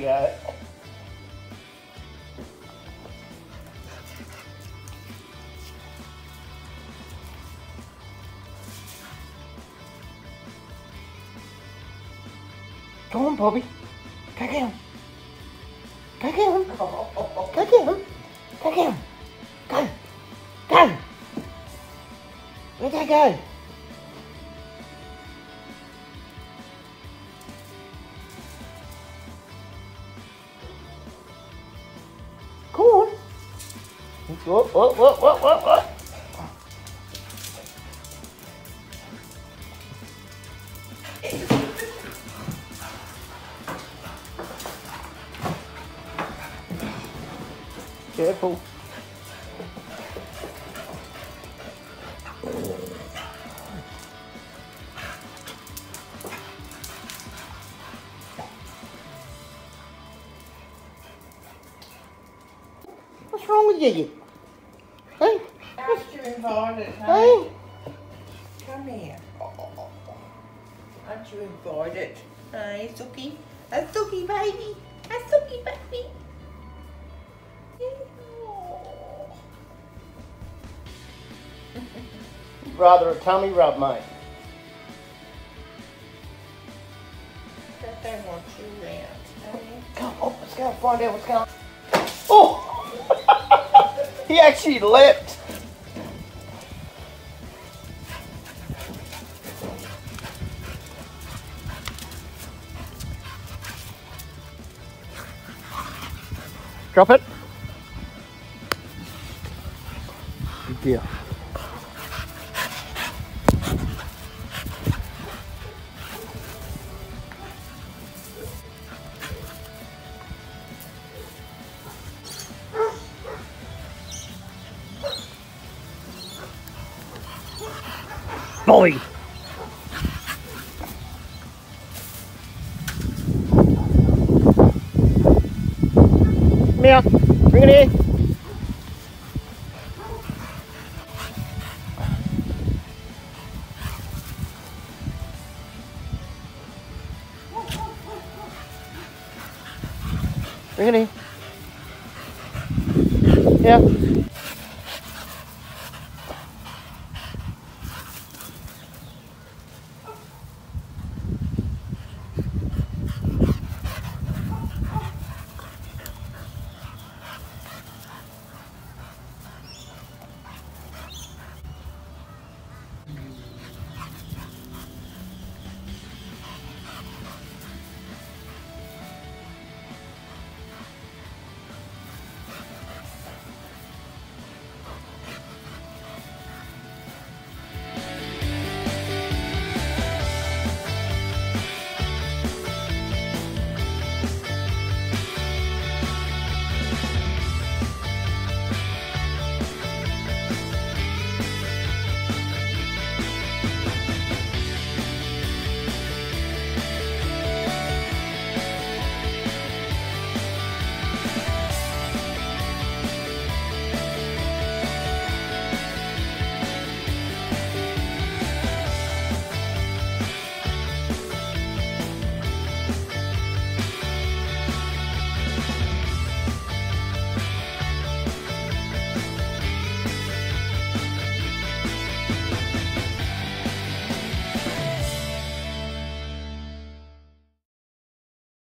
Go. Come on, Bobby. Go get him. Go get him. Go get him. Go him. Go. Go. Where'd they go? Whoa, whoa, whoa, whoa, whoa, whoa. Careful. What's wrong with you? Hey, Asked you hey? hey. Come here. Aren't you invited? Hey, Suki. A Suki baby. A Suki baby. Rather a tummy rub, mate. Bet they want you around. Come on, let's go find out what's going on. Oh! he actually leapt. Drop it. Good deal. Bobby. nè Vinh đi. Vinh đi. Nè